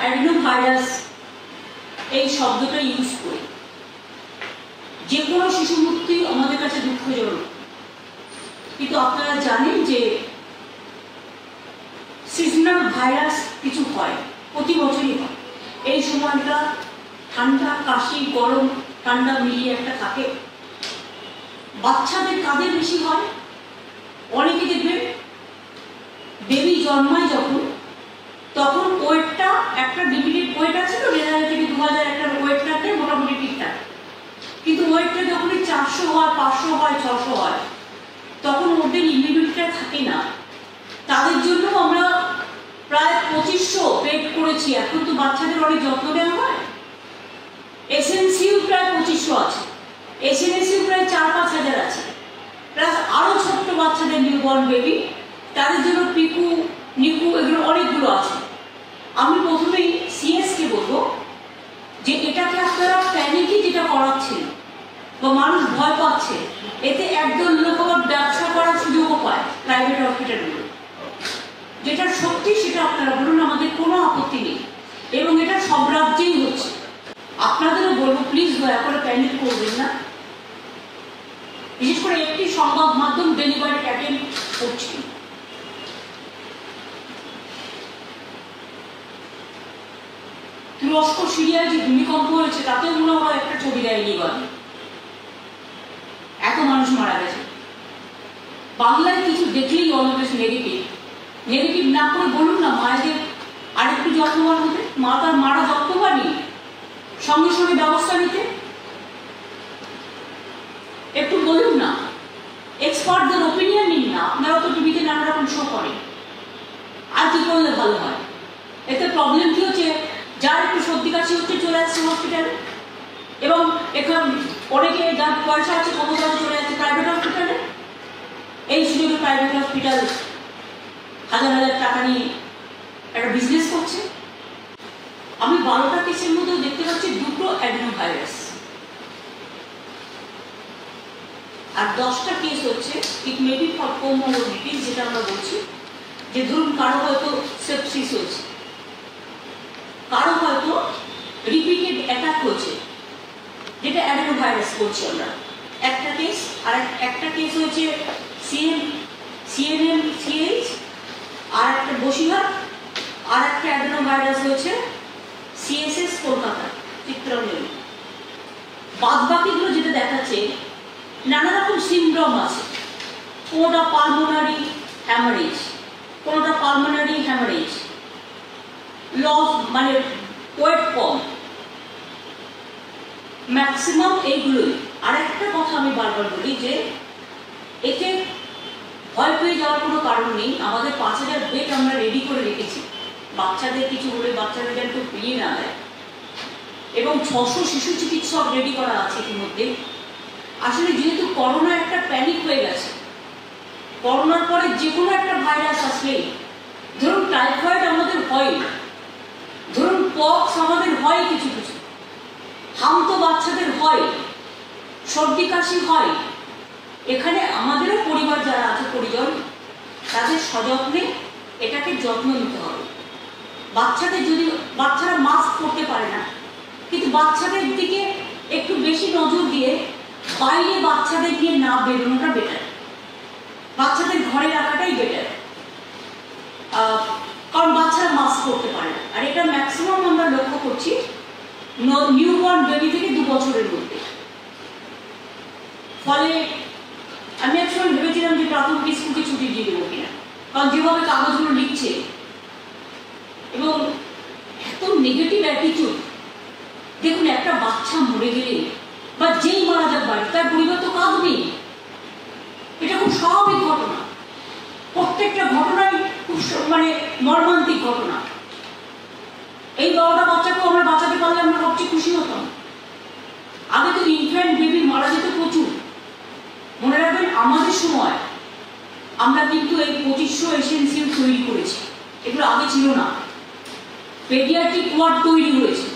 Adenovirus এই শব্দটা use করি। যে কোনো শিশু মৃত্যুই আমাদের কাছে দুঃখজনক। কিন্তু আপনারা জানেন যে সিজনাল ভাইরাস কিছু হয়, প্রতি বছরই হয়। এই সময়টা ঠান্ডা, কাশি, গরম, ঠান্ডা মিলিয়ে একটা থাকে। বাচ্চাদের কাদের বেশি হয়? অনেকে দেখবেন বেবি জন্মায় যখন একটা লিমিটেড ওয়েট আছে তো হাজার থেকে দু হাজার একটা ওয়েট রাখলে মোটামুটি ঠিকঠাক। কিন্তু ওয়েটটা যখনই চারশো হয়, পাঁচশো হয়, ছশো হয়, তখন ওদের ইমিউনিটিটা থাকে না। তাদের জন্য আমরা প্রায় পঁচিশশো পেড করেছি। এখন তো বাচ্চাদের অনেক যত্ন নেওয়া হয়। এসএনসিউ প্রায় পঁচিশশো আছে। এসএনএসিউ প্রায় চার পাঁচ হাজার আছে। প্লাস আরও ছোট্ট বাচ্চাদের নিউবর্ন বেবি তাদের জন্য পিকু, নিকু এগুলো অনেকগুলো আছে। আমি প্রথমেই সিএসকে বলব যে এটাকে আপনারা প্যানিকই যেটা করাচ্ছেন বা মানুষ ভয় পাচ্ছে, এতে একদল লোক আবার ব্যবসা করার সুযোগও পায় প্রাইভেট হসপিটালগুলো যেটা সত্যি সেটা আপনারা বলুন, আমাদের কোনো আপত্তি নেই। এবং এটা সব রাজ্যেই হচ্ছে। আপনাদেরও বলব প্লিজ দয়া করে প্যানিক করবেন না। বিশেষ করে একটি সংবাদ মাধ্যম ডেলিভারি অ্যাটেন্ড করছি। তুরস্ক সিরিয়ায় যে ভূমিকম্প হয়েছে, তাতেও মনে হয় একটা ছবি দেয়নি বলে এত মানুষ মারা গেছে। বাংলায় কিছু দেখলেই অলওয়েজ নেগেটিভ নেগেটিভ না করে বলুন না, মায়েদের আরেকটু যত্নবান হতে মা তার মারা যত্নবানই সঙ্গে সঙ্গে ব্যবস্থা নিতে। একটু বলুন না এক্সপার্টদের ওপিনিয়ন নিন না, আপনারা তো টিভিতে নানা রকম শো করেন। আর কি করলে ভালো হয়? এতে প্রবলেম কি হচ্ছে? সর্দি কাশি হচ্ছে চলে আসছে হসপিটালে এবং এখন অনেকে যার পয়সা আছে ক্ষমতা আছে চলে যাচ্ছে প্রাইভেট হসপিটালে এই সুযোগে প্রাইভেট হসপিটাল হাজার হাজার টাকা নিয়ে একটা বিজনেস করছে। আমি বারোটা কেসের মধ্যেও দেখতে পাচ্ছি দুটো অ্যাডনো ভাইরাস আর দশটা কেস হচ্ছে ইট মেবি ফর কোমোমোডিটিস যেটা আমরা বলছি। যে ধরুন কারও হয়তো সেপসিস হয়েছে রিপিটেড অ্যাটাক হয়েছে যেটা অ্যাডেনো ভাইরাস বলছি আমরা। একটা কেস আর একটা কেস হয়েছে সিএম সিএনএম সিএইচ আর একটা বসিরহাট, আর একটা অ্যাডেনো ভাইরাস হয়েছে সিএসএস কলকাতা চিত্রঞ্জলি বাদ বাকিগুলো যেটা দেখাচ্ছে, নানা রকম সিমড্রম আছে। কোনোটা পালমোনারি হ্যামারেজ কোনোটা পালমোনারি হ্যামারেজ লস মানে ওয়েট কম। ম্যাক্সিমাম এইগুলোই। আর একটা কথা আমি বারবার বলি যে, এতে ভয় পেয়ে যাওয়ার কোনো কারণ নেই। আমাদের পাঁচ হাজার বেড আমরা রেডি করে রেখেছি। বাচ্চাদের কিছু হলে বাচ্চাদের যেন কেউ ফিরিয়ে না দেয়। এবং ছশো শিশু চিকিৎসক রেডি করা আছে ইতিমধ্যে। আসলে যেহেতু করোনা একটা প্যানিক হয়ে গেছে, করোনার পরে যে কোনো একটা ভাইরাস আসলেই, ধরুন টাইফয়েড আমাদের হয় ধরুন পক্স আমাদের হয় কিছু কিছু। হাম তো বাচ্চাদের হয় সর্দি কাশি হয়। এখানে আমাদেরও পরিবার যারা আছে, পরিজন, তাদের সযত্নে এটাকে যত্ন নিতে হবে। বাচ্চাদের যদি, বাচ্চারা মাস্ক পরতে পারে না, কিন্তু বাচ্চাদের দিকে একটু বেশি নজর দিয়ে বাইরে বাচ্চাদের দিয়ে না বেরোনোটা বেটার বাচ্চাদের ঘরে রাখাটাই বেটার কারণ বাচ্চারা মাস্ক করতে পারে না আর এটা ম্যাক্সিমাম আমরা লক্ষ্য করছি নিউ বর্ন বেবি থেকে দু বছরের মধ্যে। ফলে আমি একসময় ভেবেছিলাম যে প্রাথমিক স্কুলকে ছুটি দিয়ে দেবো কিনা। কারণ যেভাবে কাগজগুলো লিখছে এবং এত নেগেটিভ অ্যাটিটিউড দেখুন, একটা বাচ্চা মরে গেলে বা যেই মারা যাক বাড়ি তার পরিবার তো কাঁদবেই এটা খুব স্বাভাবিক ঘটনা। প্রত্যেকটা ঘটনাই খুব মানে মর্মান্তিক ঘটনা। এই বারোটা বাচ্চাকেও আমরা বাঁচাতে পারলে আমরা সবচেয়ে খুশি হতাম আগে তো ইনফ্যান্ট বেবি মারা যেত প্রচুর মনে রাখবেন আমাদের সময় আমরা কিন্তু এই পঁচিশশো এসেন্সিয়াল তৈরি করেছি এগুলো আগে ছিল না। পেডিয়াট্রিক ওয়ার্ড তৈরি হয়েছে।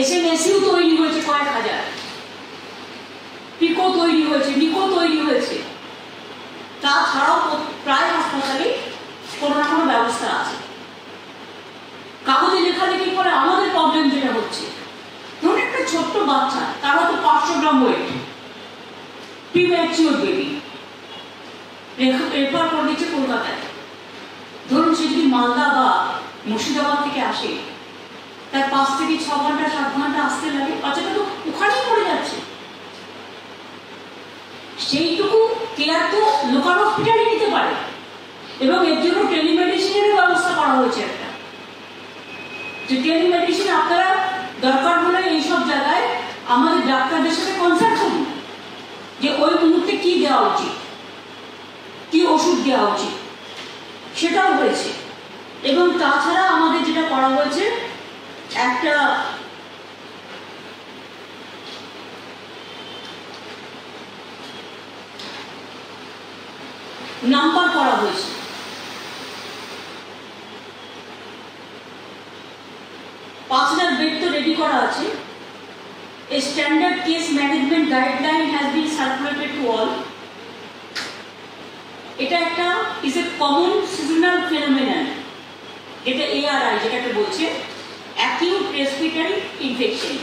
এসএমএসইউ তৈরি হয়েছে কয়েক হাজার। পিকো তৈরি হয়েছে, নিকো তৈরি হয়েছে। তাছাড়াও প্রায় হাসপাতালে কোনো না কোনো ব্যবস্থা আছে। কাগজে লেখালেখি করে আমাদের প্রবলেম যেটা হচ্ছে, ধরুন একটা ছোট্ট বাচ্চা তার হয়তো পাঁচশো gram weight premature baby refer করে দিচ্ছে কলকাতায়। ধরুন সে যদি মালদা বা মুর্শিদাবাদ থেকে আসে, তার পাঁচ থেকে ছ ঘণ্টা, সাত ঘণ্টা আসতে লাগে বাচ্চাটা তো ওখানেই পড়ে যাচ্ছে। সেইটুকু কেয়ার তো লোকাল হসপিটালে নিতে পারে। এবং এর জন্য টেলিমেডিসিনের ব্যবস্থা করা হয়েছে একটা। যে টেলিমেডিসিন আপনারা দরকার হলে এইসব জায়গায় আমাদের ডাক্তারদের সাথে কনসাল্ট করুন, যে ওই মুহূর্তে কি দেওয়া উচিত, কি ওষুধ দেওয়া উচিত। সেটাও হয়েছে। এবং তাছাড়া আমাদের যেটা করা হয়েছে, একটা নাম্বার করা হয়েছে। পাঁচ হাজার বেড তো রেডি করা আছে। Standard case management guideline has been circulated to all এটা একটা is a common seasonal phenomenon যেটা এআরআই যেটাকে বলছে acute respiratory infection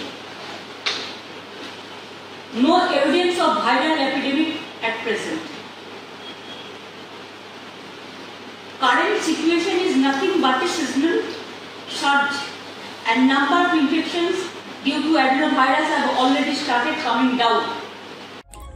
no evidence of viral epidemic at present current situation is nothing but a seasonal surge and number of infections due to adenovirus have already started coming down.